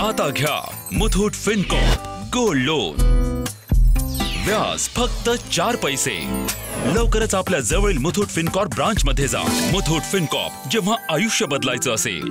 आता घ्या Muthoot Fincorp gold loan. व्याज फक्त चार पैसे. लवकरच आपल्या जवळील मुथूट फिनकॉर्प ब्रांच मध्ये जा. मुथूट फिनकॉप जेव्हा आयुष्य बदलायचं असेल.